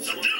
Subdue